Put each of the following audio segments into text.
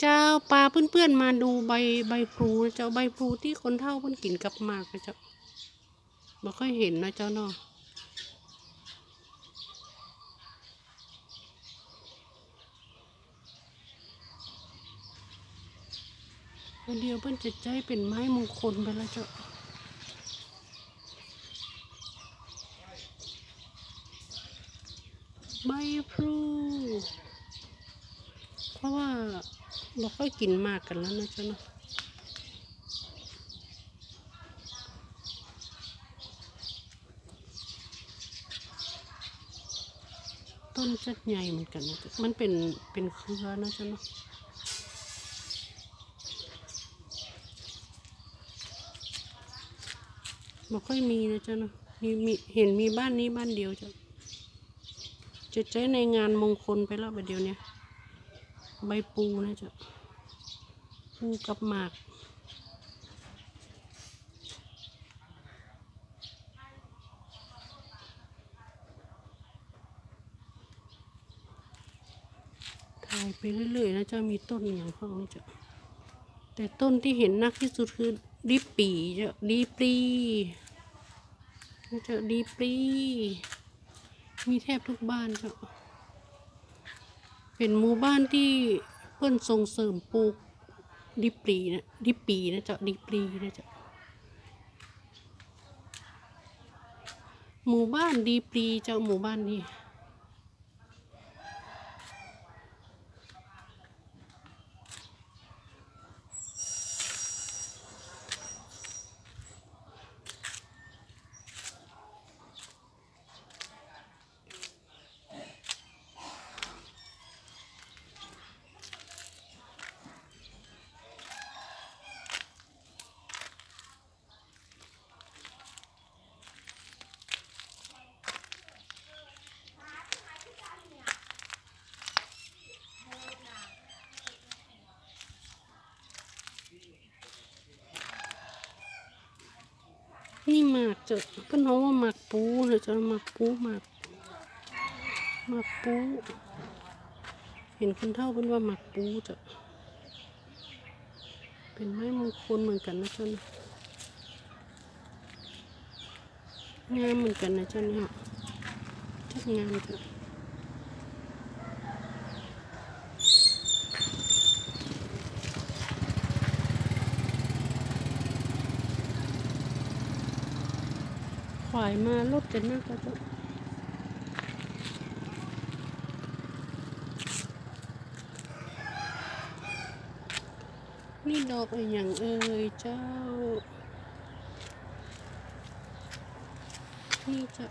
เจ้าปลาเพื่อนๆมาดูใบใบพลูนะเจ้าใบพลูที่คนเฒ่าเพิ่นกินกับหมากนะเจ้าบ่ค่อยเห็นนะเจ้าเนาะวันเดียวเพิ่นจะใจเป็นไม้มงคลไปแล้วเจ้าใบพลูเพราะว่า เราค่อยกินมากกันแล้วนะเจ้าเนาะต้นจัดใหญ่เหมือนกันนะมันเป็นเป็นเครือนะเจ้าเนาะบ่ค่อยมีนะเจ้าเนาะมีมีเห็นมีบ้านนี้บ้านเดียวเจ้าจะใช้ในงานมงคลไปแล้วประเดี๋ยวเนี้ย ใบปูนะจ๊ะปูกับหมากถ่ายไปเรื่อยๆนะจ๊ะมีต้นอย่างพวกนี้จ๊ะแต่ต้นที่เห็นนักที่สุดคือดีปีจ๊ะดีปรีนะจ๊ะดีปรีมีแทบทุกบ้านจ๊ะ เป็นหมู่บ้านที่เพื่อนส่งเสริมปลูกดิปรีนะดิปีนะจ๊ะดิปรีนะจ๊ะหมู่บ้านดีปรีเจ้าหมู่บ้านนี้ นี่หมากจะเพื่อนเขาว่าหมากปูนะจ๊ะหมากปูหมากหมากปู เห็นคนเท่าเพื่อนว่าหมากปูจ้ะเป็นไม้มงคลเหมือนกันนะจ๊ะนงามเหมือนกันนะจ๊ะเนี่ยจักงามจ้ะ ขวายมารถกันมากก็จะนี่ดอกอะไรอย่างเอ่ยเจ้า นี่จะ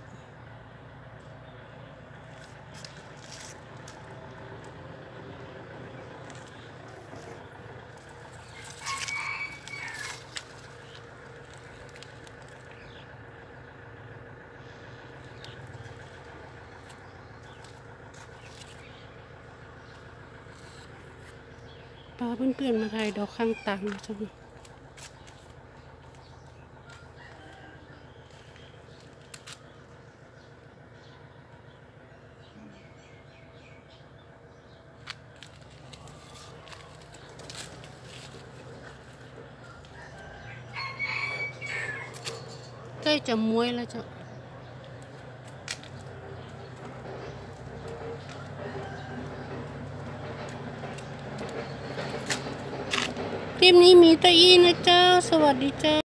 พาเพื่อนๆมาถ่ายดอกข้างตังนะจ๊ะใกล้จะม้วยแล้วจ้ะ คลิปนี้มีตัวอีนะเจ้า สวัสดีเจ้า